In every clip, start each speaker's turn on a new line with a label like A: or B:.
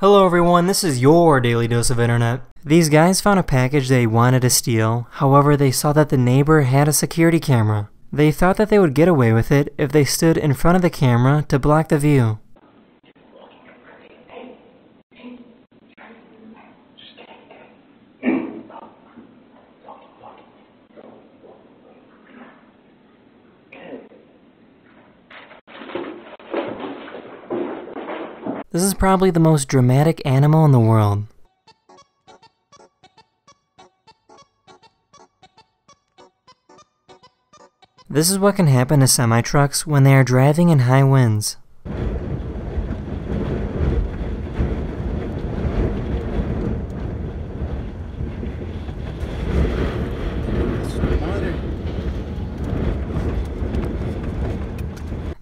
A: Hello everyone, this is your daily dose of internet. These guys found a package they wanted to steal, however they saw that the neighbor had a security camera. They thought that they would get away with it if they stood in front of the camera to block the view. This is probably the most dramatic animal in the world. This is what can happen to semi-trucks when they are driving in high winds.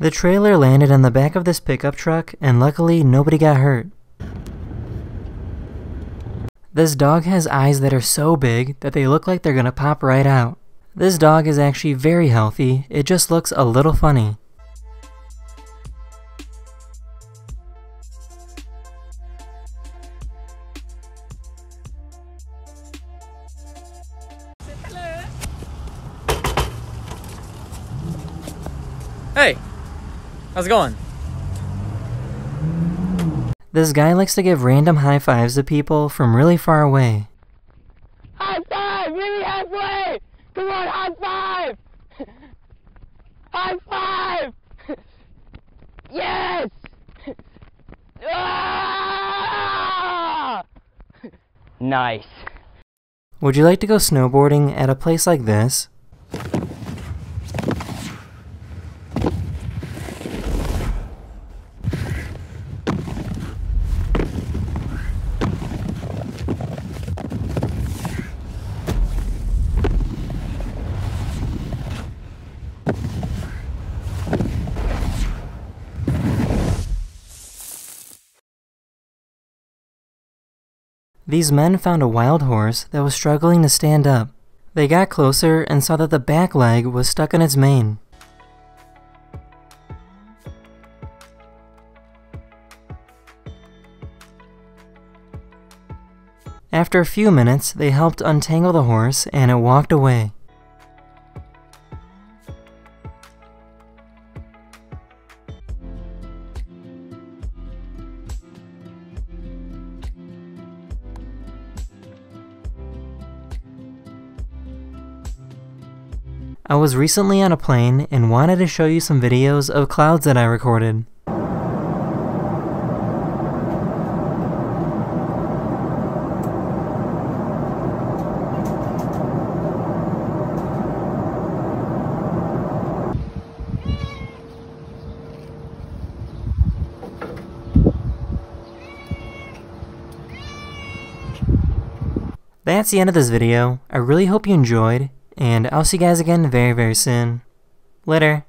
A: The trailer landed on the back of this pickup truck and luckily nobody got hurt. This dog has eyes that are so big that they look like they're gonna pop right out. This dog is actually very healthy, it just looks a little funny.
B: Hey, how's it going?
A: This guy likes to give random high fives to people from really far away.
C: High five! Meet me halfway! Come on, high five! High five! Yes! Ah! Nice.
A: Would you like to go snowboarding at a place like this? These men found a wild horse that was struggling to stand up. They got closer and saw that the back leg was stuck in its mane. After a few minutes, they helped untangle the horse and it walked away. I was recently on a plane and wanted to show you some videos of clouds that I recorded. That's the end of this video. I really hope you enjoyed, and I'll see you guys again very, very soon. Later.